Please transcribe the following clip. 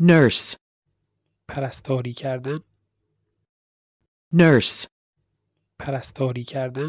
nurse. پرستاری کردن. Nurse. پرستاری کردن.